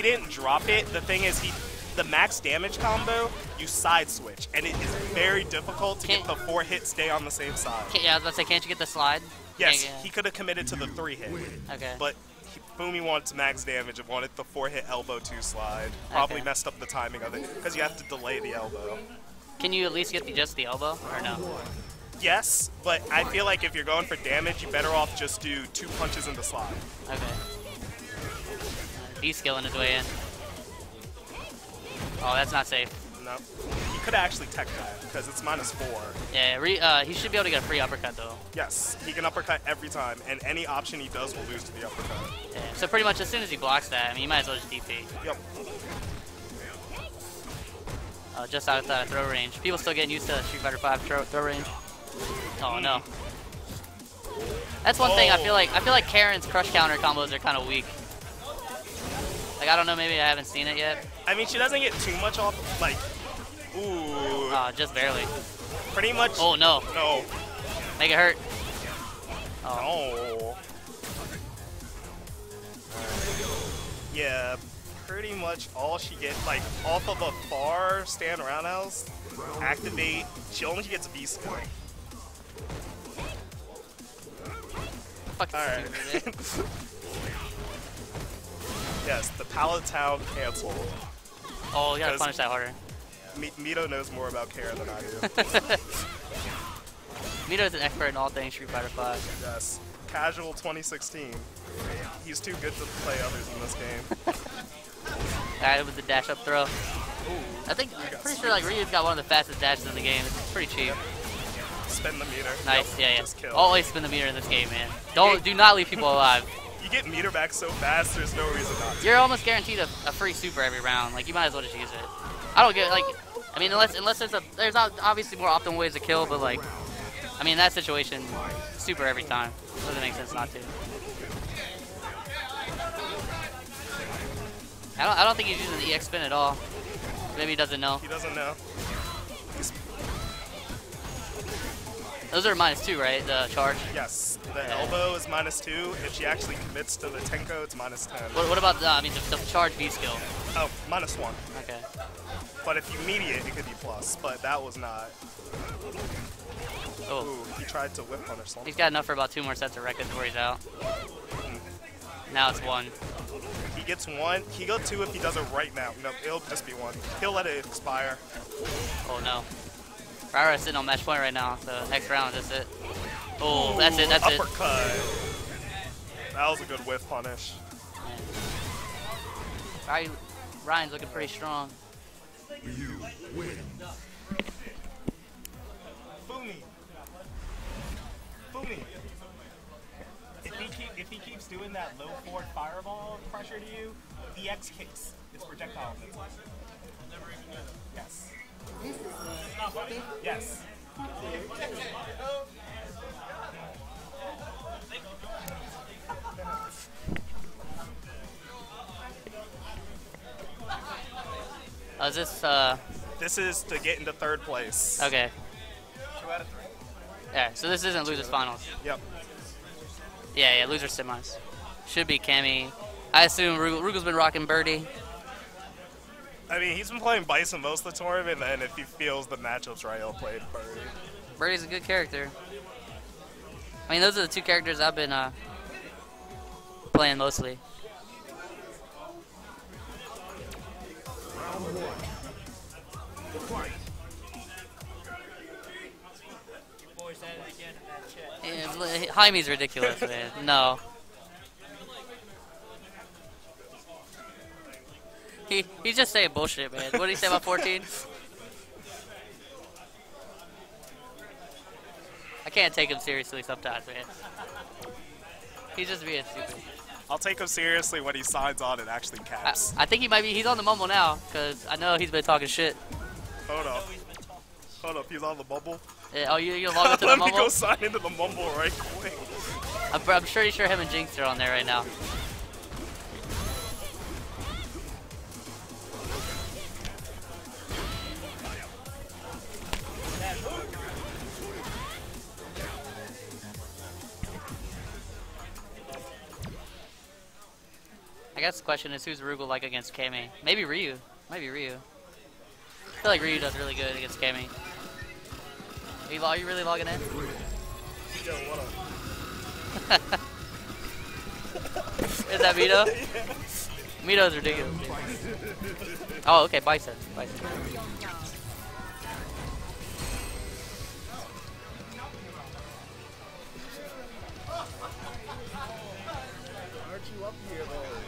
he didn't drop it. The thing is, he the max damage combo, you side switch, and it is very difficult to Can't- get the four hit stay on the same side. Yeah, I was about to say, can't you get the slide? Yes, he could have committed to the three hit, Okay. but he, Fumi wanted to max damage and wanted the four hit elbow two slide. Probably Okay. messed up the timing of it because you have to delay the elbow. Can you at least get the, just the elbow, or no? Yes, but I feel like if you're going for damage, you better off just do two punches in the slide. Okay. He's skilling his way in. Oh, that's not safe. No, he could actually tech that because it's minus four. Yeah, re, uh, he should be able to get a free uppercut though. Yes, he can uppercut every time, and any option he does will lose to the uppercut. Yeah. So pretty much as soon as he blocks that, I mean, you might as well just DP. Yep. Uh, just outside of throw range. People still getting used to Street Fighter 5 throw, throw range. Oh no. That's one thing I feel Oh. like. I feel like Karin's crush counter combos are kind of weak. Like I don't know, maybe I haven't seen it yet. I mean, she doesn't get too much off. Like, ooh, Uh, just barely. pretty much. Oh no, no, make it hurt. Oh, no. Yeah, pretty much all she gets, like, off of a far stand roundhouse, activate. She only gets V skill. fucking All right. yes, the Palatown canceled. Oh, you gotta punish that harder. Mi- Mito knows more about Kara than I do. Mito is an expert in all things Street Fighter 5. yes. Casual 2016. He's too good to play others in this game. Alright, with the dash up throw. I think, I'm pretty sure like Ryu's got one of the fastest dashes in the game. It's pretty cheap. Spin the meter. Nice, Yep, yeah, yeah. Always spin the meter in this game, man. Don't, do not leave people alive. You get meter back so fast, there's no reason not to. You're almost guaranteed a, a free super every round. Like you might as well just use it. I don't get like, I mean, unless unless there's a there's obviously more optimal ways to kill, but like, I mean, in that situation, super every time. Doesn't make sense not to. I don't I don't think he's using the EX spin at all. Maybe he doesn't know. He doesn't know. Those are minus two, right? The charge. yes, the elbow is minus two. If she actually commits to the Tenko, it's minus 10. What, what about the I mean the, the charge V skill? Oh, minus one. Okay. But if you mediate, it could be plus, but that was not. Oh. Ooh, he tried to whiff punish something. He's got enough for about two more sets of Rekkas before he's out. Mm-hmm. Now it's one. He gets one. He go two if he does it right now. No, it'll just be one. He'll let it expire. Oh no. Rara's sitting on match point right now, so next round, that's it. Oh, that's it, that's it. That was a good whiff punish. Ryan, Ryan's looking pretty strong. Fumi. Fumi. If he, keep, if he keeps doing that low forward fireball pressure to you, EX kicks. It's projectile missile. Yes. Yes. Oh, is this, uh, This is to get into third place. okay. Two out of three. Yeah, so this isn't losers finals. Yep. Yeah, yeah, loser semis. Should be Cammy. I assume Rugal, Rugal's been rocking Birdie. I mean, he's been playing Bison most of the tournament, and if he feels the matchups right, he'll play Birdie. Birdie's a good character. I mean, those are the two characters I've been, uh, playing mostly. Jaime's ridiculous, man. No. He he's just saying bullshit, man. What did he say about 14? I can't take him seriously sometimes, man. He's just being stupid. I'll take him seriously when he signs on and actually I, caps. I think he might be. He's on the mumble now, cause I know he's been talking shit. Hold up. Hold up, he's on the mumble. Yeah, oh, you you log into the Let me go sign into the mumble right quick. I'm, I'm pretty sure him and Jinx are on there right now. I guess the question is who's Rugal like against Cammy? Maybe Ryu. Maybe Ryu. I feel like Ryu does really good against Cammy. Are you, are you really logging in? Yo, what up? Is that Mito? Mito's ridiculous. Oh, okay, Bison. Bison. Aren't you up here though?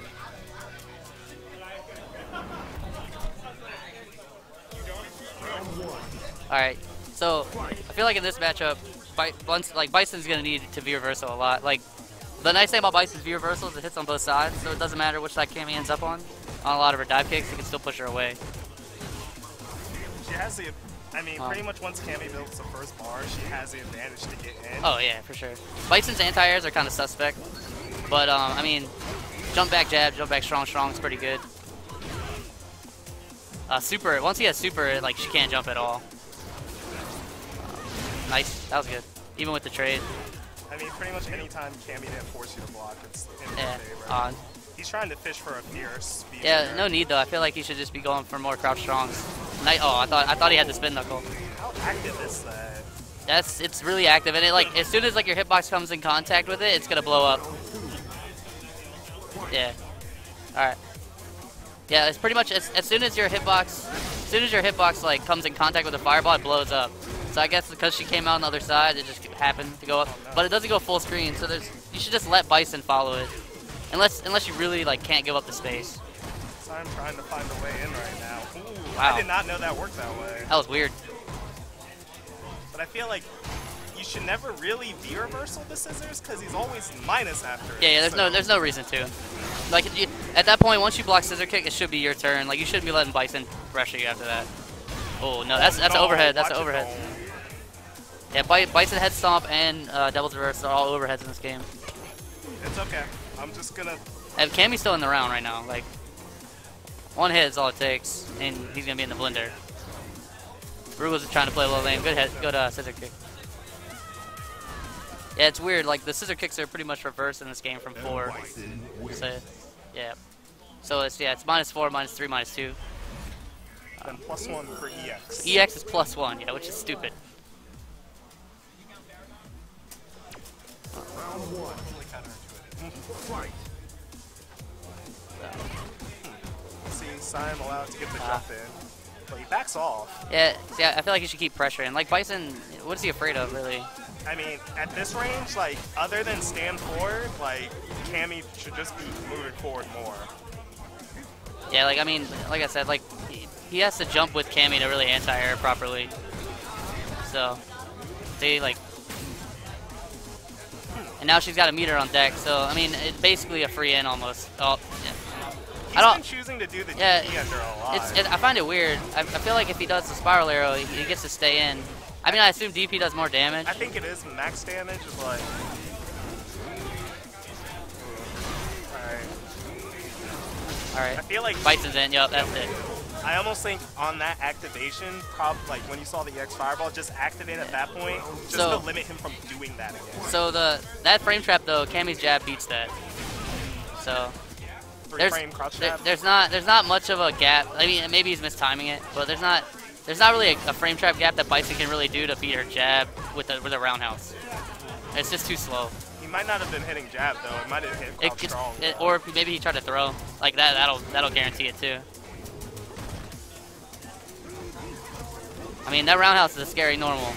Alright, so I feel like in this matchup, Bi- once like Bison's gonna need to V reversal a lot. Like the nice thing about Bison's V reversal is it hits on both sides, so it doesn't matter which side Cammy ends up on. On a lot of her dive kicks, you can still push her away. She has the. I mean, Um, pretty much once Cammy builds the first bar, she has the advantage to get in. Oh yeah, for sure. Bison's anti-airs are kind of suspect, but um, I mean, jump back jab, jump back strong strong is pretty good. Uh, super. Once he has super, like she can't jump at all. Nice, that was good. Even with the trade. I mean, pretty much anytime Cammy didn't force you to block, it's in Yeah. your favor. Uh, He's trying to fish for a fierce speed. yeah. there. No need though. I feel like he should just be going for more crouch strongs. Nice. Oh, I thought I thought he had the spin knuckle. How active is that? That's it's really active, and it like as soon as like your hitbox comes in contact with it, it's gonna blow up. Yeah. All right. Yeah, it's pretty much as, as soon as your hitbox, as soon as your hitbox like comes in contact with the fireball, it blows up. So I guess because she came out on the other side, it just happened to go up. But it doesn't go full screen, so there's you should just let Bison follow it, unless unless you really like can't give up the space. So I'm trying to find a way in right now. Ooh, Wow. I did not know that worked that way. That was weird. But I feel like you should never really be reversal the scissors because he's always minus after it. Yeah, yeah. There's no there's no reason to. Like you, at that point, once you block scissor kick, it should be your turn. Like you shouldn't be letting Bison pressure you after that. Oh no, that's that's No, overhead. That's an watch it overhead. Yeah, Bi- Bison head stomp and uh, Devil's reverse are all overheads in this game. It's okay. I'm just gonna. And Cammy's still in the round right now. Like one hit is all it takes, and he's gonna be in the blender. Rugal's trying to play low lane. Good head, good uh, scissor kick. Yeah, it's weird. Like the scissor kicks are pretty much reversed in this game from four. So, yeah. So it's yeah, it's minus four, minus three, minus two. And plus one for EX. EX is plus one, yeah, which is stupid. See, Sion allowed to get the Ah. jump in. But he backs off. Yeah, see, I feel like you should keep pressuring. Like Bison, what is he afraid of, really? I mean, at this range, like, other than stand forward, like, Cammy should just be moving forward more. Yeah, like I mean, like I said, like he, he has to jump with Cammy to really anti-air properly. So, they like, and now she's got a meter on deck. So I mean, it's basically a free in almost. Oh, yeah. He's I don't- been choosing to do the Yeah, DP under a lot. It's, it, I find it weird. I, I feel like if he does the spiral arrow, he, he gets to stay in. I mean, I assume DP does more damage. I think it is max damage, but. Alright. All right, I feel like Bison's in. Yup, that's it. I almost think on that activation, prob like when you saw the EX fireball, just activate at that point, just So- to limit him from doing that again. So the that frame trap though, Cammy's jab beats that. So there's there- there's not there's not much of a gap. I mean, maybe he's mistiming it, but there's not there's not really a, a frame trap gap that Bison can really do to beat her jab with a with a roundhouse. It's just too slow. He might not have been hitting jab though. It might have hit It, strong. it- or maybe he tried to throw like that. That'll that'll guarantee it too. I mean, that roundhouse is a scary normal.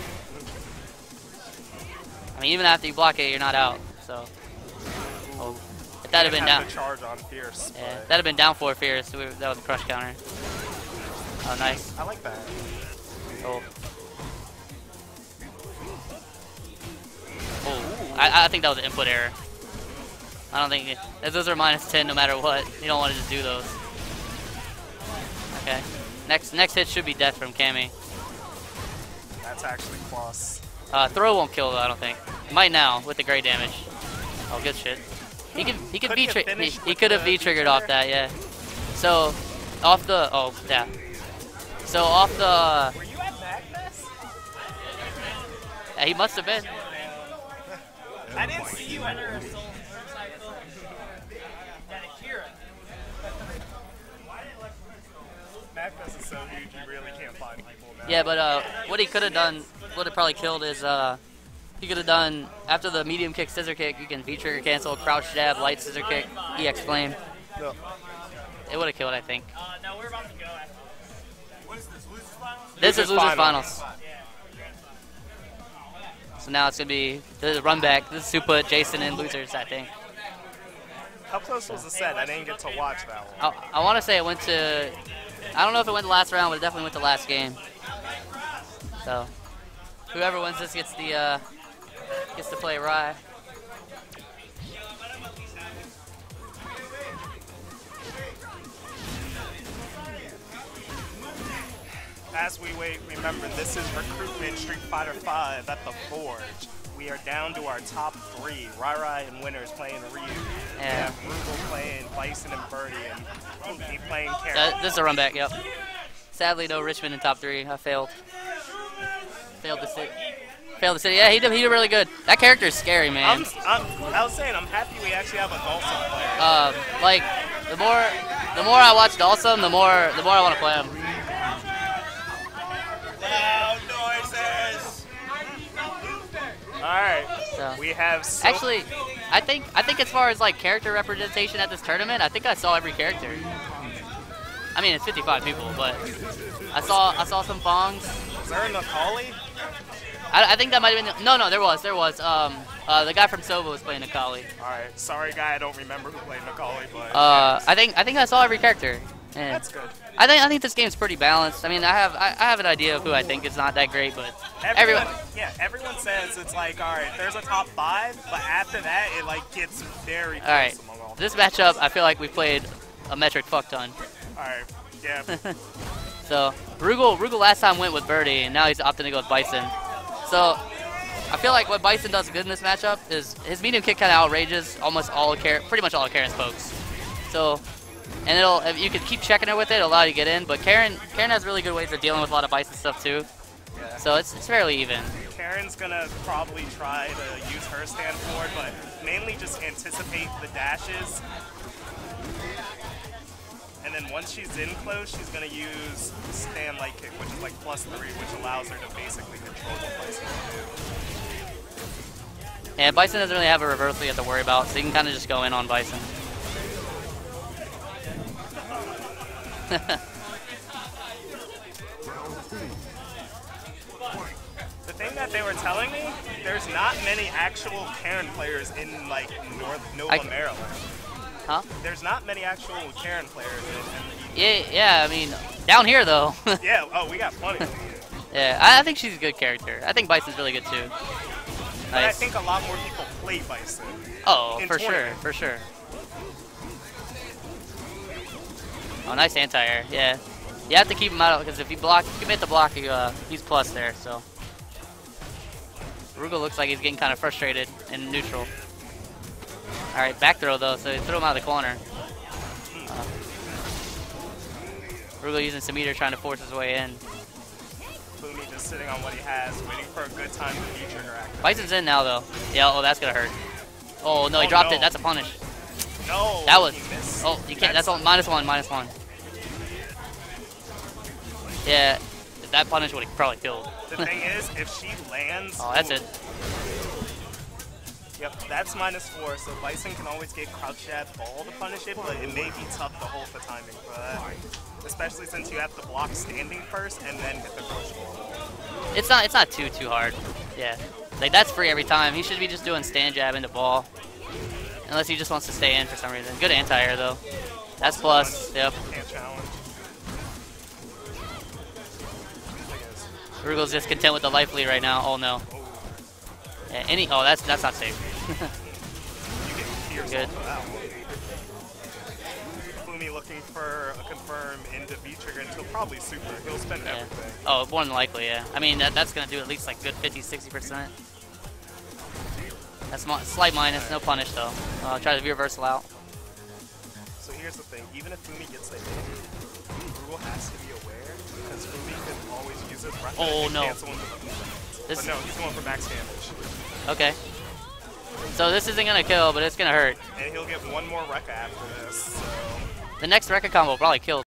I mean, even after you block it, you're not out. So, oh, if that had been down, charge on fierce. yeah, have been down four fierce. We, that was a crush counter. Oh, nice. I like that. Oh. Oh, I, I think that was an input error. I don't think it, those are minus 10 no matter what. You don't want to just do those. Okay. Next next hit should be death from Cammy. That's actually close. Uh, throw won't kill though, I don't think. Might now with the gray damage. Oh, good shit. He could he could be. He, he could have V triggered off that, yeah. So off the oh yeah. So off the. Were you at Magnus? Yeah, he must have been. I didn't see you under a soul. Magnus is so huge, you really yeah, but uh, what he could have done, would have probably killed is uh, he could have done after the medium kick, scissor kick. You can V trigger cancel, crouch jab, light scissor kick, EX flame. No. It would have killed, I think. Uh, no, we're about to go. What is this? This is losers finals. finals. So now it's gonna be the run back. This is Suput, Jason, and losers. I think. How close was the set? I didn't get to watch that one. I, I want to say it went to. I don't know if it went the last round, but it definitely went to last game. So, whoever wins this gets the uh, gets to play Rye. As we wait, remember this is recruitment Street Fighter V at the Forge. We are down to our top three. Rai Rai and Winners playing Ryu. We Yeah. have Rugal playing Bison and Birdie, and Pookie playing. Uh, this is a run back. Yep. Sadly, no Richmond in top three. I failed. Failed the city. Failed the city. Yeah, he did. He did really good. That character is scary, man. I'm, I'm, I was saying, I'm happy we actually have a Dhalsim player. Uh, like the more the more I watch Dhalsim, the more the more I want to play him. Loud noises! Alright, So. we have. So Actually, I think I think as far as like character representation at this tournament, I think I saw every character. I mean, it's 55 people, but I saw I saw some Fongs. is there a Necalli? I, I think that might have been no, no, there was, there was. Um, uh, the guy from Sova was playing Akali. Alright, sorry guy, I don't remember who played Necalli, but. Uh, I think I think I saw every character. Yeah. that's good. I think I think this game's pretty balanced. I mean, I have I, I have an idea of who I think is not that great, but Everyone, everyone. yeah, everyone says it's like, all right, there's a top five, but after that, it like gets very close All right, all. this matchup, I feel like we played a metric fuck ton. All right, yeah, So Rugal, Rugal last time went with Birdie, and now he's opting to go with Bison. So I feel like what Bison does good in this matchup is his medium kick kind of outrages almost all of Karin, pretty much all of Karin's pokes. So, and it'll if you can keep checking her with it, it'll allow you to get in. But Karin, Karin has really good ways of dealing with a lot of Bison stuff too. yeah. So it's, it's fairly even. Karin's gonna probably try to use her stand forward, but mainly just anticipate the dashes. And then once she's in close, she's gonna use stand light kick, which is like plus three, which allows her to basically control the Bison can do. And Bison doesn't really have a reversal you have to worry about, so you can kind of just go in on Bison. The thing that they were telling me, there's not many actual Karin players in like North Nova, I- Maryland. Huh? There's not many actual Karin players in, Yeah, yeah. I mean, down here though. Yeah, oh, we got plenty. yeah, I, I think she's a good character. I think Bison's really good too. But I think a lot more people play Bison. Oh, for sure, for sure. Oh, nice anti-air. Yeah, you have to keep him out because if you block, if you hit the block, you, uh, he's plus there. So Rugal looks like he's getting kind of frustrated in neutral. All right, back throw though, so he threw him out of the corner. Uh, Rugal using some meter trying to force his way in. Fumi just sitting on what he has, waiting for a good time to feature her act. Bison's in now though. Yeah, oh that's gonna hurt. Oh no, he Oh, dropped no. it. That's a punish. No, That was. Oh, you can't. That's all. Minus one. Minus one. Yeah, that punish would have probably killed. The thing is, if she lands, Oh, that's it. Yep, that's minus four, so Bison can always get crouch jab ball to punish it, but it may be tough to hold the timing for that. Especially since you have to block standing first and then hit the crouch ball. It's not. It's not too too hard. Yeah, like that's free every time. He should be just doing stand jab into ball, unless he just wants to stay in for some reason. Good anti-air though. That's plus. Yep. Can't challenge. Is, Rugal's just content with the life lead right now. Oh no. Yeah, any. Oh, that's that's not safe. You get tears Good. off of that one. Fumi looking for a confirm into V-Trigger until probably super. He'll spend Yeah. everything. Oh, more than likely, yeah. I mean, that, that's going to do at least like good 50, 60%. That's mi- slight minus, no punish though. Uh, try to V reversal out. So here's the thing, even if Fumi gets hit, Rugal has to be aware because Fumi can always use his breath Oh, no. Cancel into the movement. This- But no, he's going for max damage. Okay. So this isn't going to kill, but it's going to hurt. And he'll get one more Rekka after this, so... The next Rekka combo will probably kill